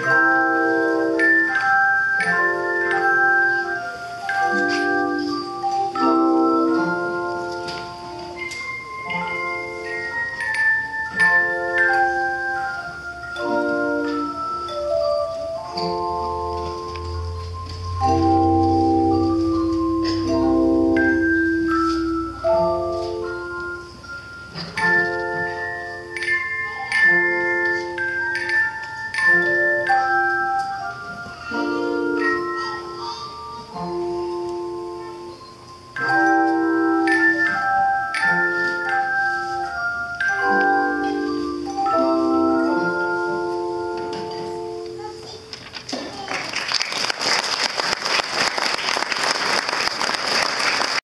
Bye.